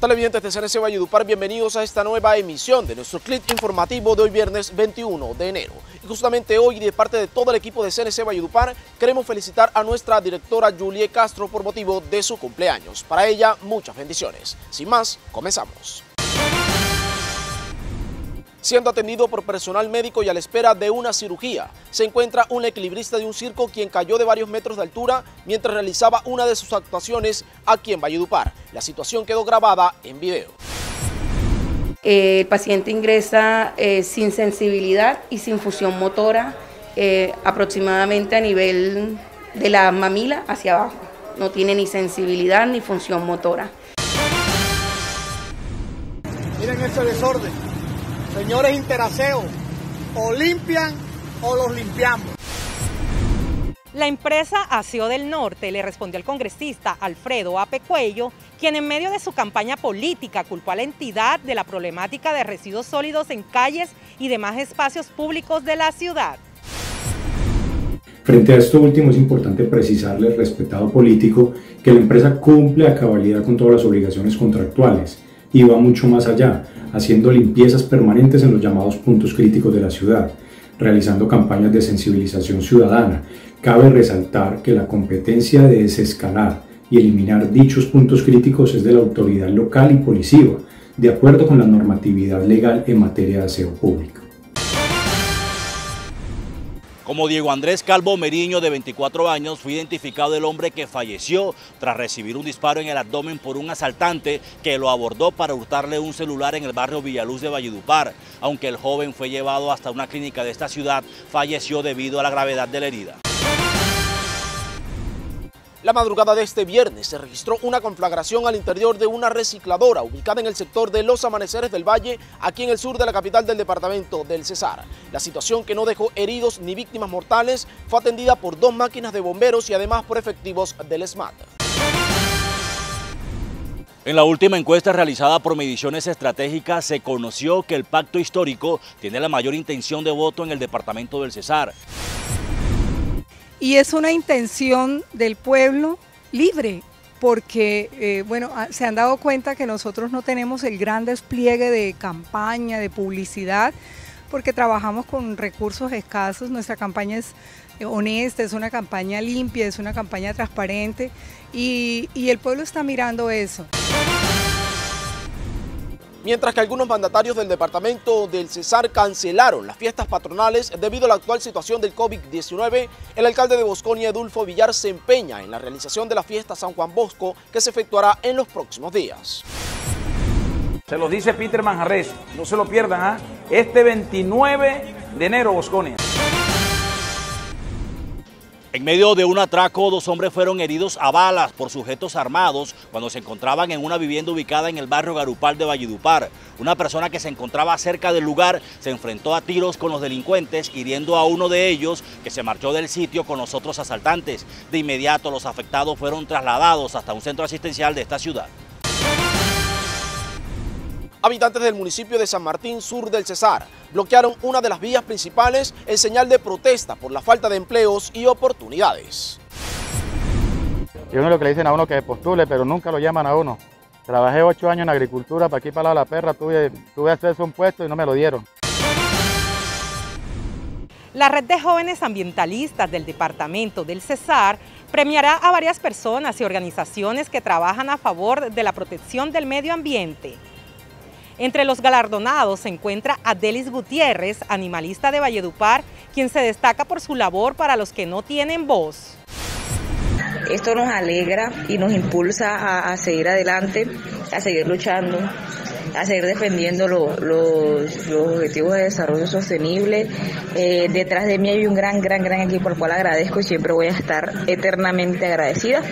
Televidentes de CNC Valledupar, bienvenidos a esta nueva emisión de nuestro clip informativo de hoy viernes 21 de enero. Y justamente hoy, de parte de todo el equipo de CNC Valledupar, queremos felicitar a nuestra directora Julie Castro por motivo de su cumpleaños. Para ella, muchas bendiciones. Sin más, comenzamos. Siendo atendido por personal médico y a la espera de una cirugía, se encuentra un equilibrista de un circo quien cayó de varios metros de altura mientras realizaba una de sus actuaciones aquí en Valledupar. La situación quedó grabada en video. Eh, el paciente ingresa eh, sin sensibilidad y sin fusión motora, eh, aproximadamente a nivel de la mamila hacia abajo. No tiene ni sensibilidad ni función motora. Miren ese desorden. Señores interaseos, o limpian o los limpiamos. La empresa Aseo del Norte le respondió al congresista Alfredo Ape Cuello, quien en medio de su campaña política culpó a la entidad de la problemática de residuos sólidos en calles y demás espacios públicos de la ciudad. Frente a esto último es importante precisarle al respetado político que la empresa cumple a cabalidad con todas las obligaciones contractuales y va mucho más allá, haciendo limpiezas permanentes en los llamados puntos críticos de la ciudad, realizando campañas de sensibilización ciudadana. Cabe resaltar que la competencia de desescalar y eliminar dichos puntos críticos es de la autoridad local y policía, de acuerdo con la normatividad legal en materia de aseo público. Como Diego Andrés Calvo Meriño, de 24 años, fue identificado el hombre que falleció tras recibir un disparo en el abdomen por un asaltante que lo abordó para hurtarle un celular en el barrio Villaluz de Valledupar. Aunque el joven fue llevado hasta una clínica de esta ciudad, falleció debido a la gravedad de la herida. La madrugada de este viernes se registró una conflagración al interior de una recicladora ubicada en el sector de Los Amaneceres del Valle, aquí en el sur de la capital del departamento del Cesar. La situación que no dejó heridos ni víctimas mortales fue atendida por dos máquinas de bomberos y además por efectivos del SMAT. En la última encuesta realizada por Mediciones Estratégicas se conoció que el pacto histórico tiene la mayor intención de voto en el departamento del Cesar y es una intención del pueblo libre, porque eh, bueno, ah, se han dado cuenta que nosotros no tenemos el gran despliegue de campaña, de publicidad, porque trabajamos con recursos escasos, nuestra campaña es eh, honesta, es una campaña limpia, es una campaña transparente y, y el pueblo está mirando eso mientras que algunos mandatarios del departamento del Cesar cancelaron las fiestas patronales debido a la actual situación del COVID-19, el alcalde de Bosconia, Edulfo Villar, se empeña en la realización de la fiesta San Juan Bosco que se efectuará en los próximos días. Se lo dice Peter Manjarres, no se lo pierdan, ¿ah? este 29 de enero Bosconia. En medio de un atraco, dos hombres fueron heridos a balas por sujetos armados cuando se encontraban en una vivienda ubicada en el barrio Garupal de Valledupar. Una persona que se encontraba cerca del lugar se enfrentó a tiros con los delincuentes, hiriendo a uno de ellos que se marchó del sitio con los otros asaltantes. De inmediato, los afectados fueron trasladados hasta un centro asistencial de esta ciudad. Habitantes del municipio de San Martín Sur del Cesar bloquearon una de las vías principales en señal de protesta por la falta de empleos y oportunidades. Y uno lo que le dicen a uno que postule, pero nunca lo llaman a uno. Trabajé ocho años en agricultura, para aquí para la perra, tuve, tuve acceso a un puesto y no me lo dieron. La red de jóvenes ambientalistas del departamento del Cesar premiará a varias personas y organizaciones que trabajan a favor de la protección del medio ambiente. Entre los galardonados se encuentra Adelis Gutiérrez, animalista de Valledupar, quien se destaca por su labor para los que no tienen voz. Esto nos alegra y nos impulsa a, seguir adelante, a seguir luchando, a seguir defendiendo los, objetivos de desarrollo sostenible. Eh, detrás de mí hay un gran, gran, gran equipo al cual agradezco y siempre voy a estar eternamente agradecida.